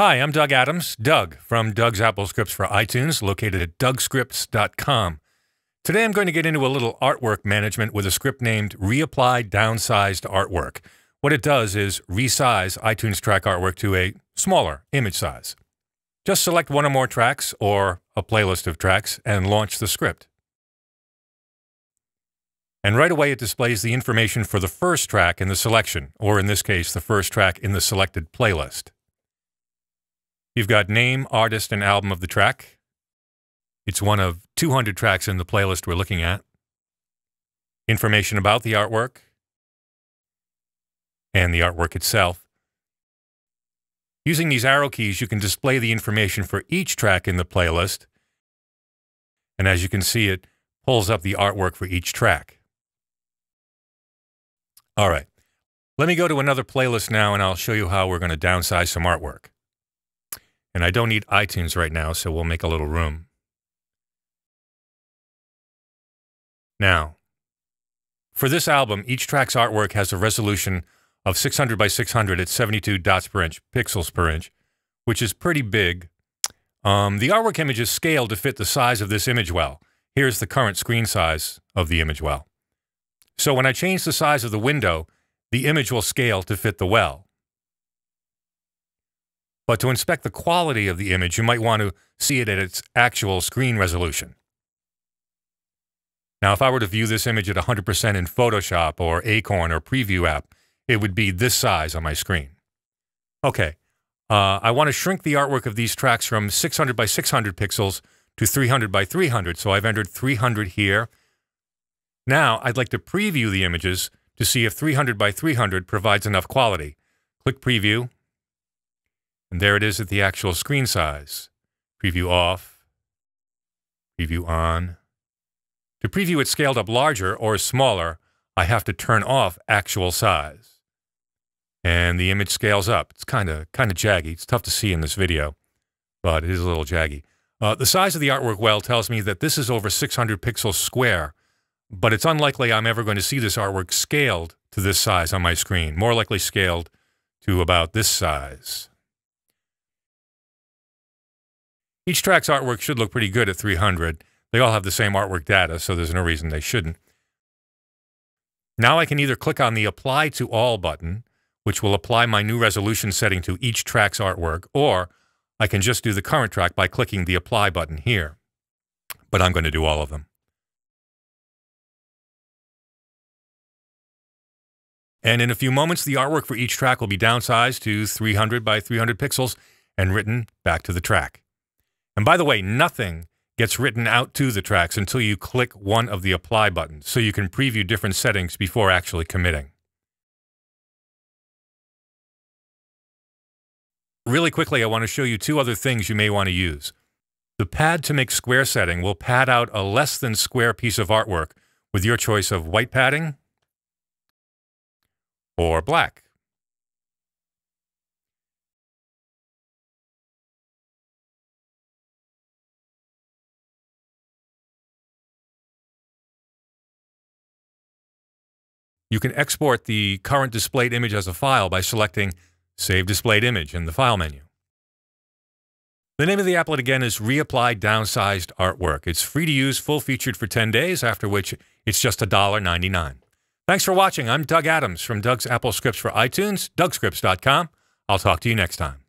Hi, I'm Doug Adams, Doug from Doug's AppleScripts for iTunes, located at dougscripts.com. Today I'm going to get into a little artwork management with a script named Reapply Downsized Artwork. What it does is resize iTunes track artwork to a smaller image size. Just select one or more tracks or a playlist of tracks and launch the script. And right away it displays the information for the first track in the selection, or in this case, the first track in the selected playlist. You've got name, artist, and album of the track. It's one of 200 tracks in the playlist we're looking at. Information about the artwork and the artwork itself. Using these arrow keys, you can display the information for each track in the playlist. And as you can see, it pulls up the artwork for each track. All right. Let me go to another playlist now and I'll show you how we're going to downsize some artwork. And I don't need iTunes right now, so we'll make a little room. Now, for this album, each track's artwork has a resolution of 600 by 600 at 72 dots per inch, pixels per inch, which is pretty big. Um, the artwork image is scaled to fit the size of this image well. Here's the current screen size of the image well. So when I change the size of the window, the image will scale to fit the well. But to inspect the quality of the image, you might want to see it at its actual screen resolution. Now, if I were to view this image at 100% in Photoshop or Acorn or Preview app, it would be this size on my screen. Okay, uh, I want to shrink the artwork of these tracks from 600 by 600 pixels to 300 by 300. So I've entered 300 here now, I'd like to preview the images to see if 300 by 300 provides enough quality. Click Preview, and there it is at the actual screen size. Preview off, preview on. To preview it scaled up larger or smaller, I have to turn off actual size. And the image scales up. It's kind of kind of jaggy. It's tough to see in this video, but it is a little jaggy. Uh, the size of the artwork well tells me that this is over 600 pixels square, but it's unlikely I'm ever going to see this artwork scaled to this size on my screen, more likely scaled to about this size. Each track's artwork should look pretty good at 300. They all have the same artwork data, so there's no reason they shouldn't. Now I can either click on the Apply to All button, which will apply my new resolution setting to each track's artwork, or I can just do the current track by clicking the Apply button here. But I'm going to do all of them. And in a few moments, the artwork for each track will be downsized to 300 by 300 pixels and written back to the track. And by the way, nothing gets written out to the tracks until you click one of the apply buttons, so you can preview different settings before actually committing. Really quickly, I want to show you two other things you may want to use. The pad to make square setting will pad out a less than square piece of artwork with your choice of white padding or black. You can export the current displayed image as a file by selecting Save Displayed Image in the File menu. The name of the applet again is Reapply Downsized Artwork. It's free to use, full featured for 10 days, after which it's just $1.99. Thanks for watching. I'm Doug Adams from Doug's AppleScripts for iTunes, dougscripts.com. I'll talk to you next time.